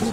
you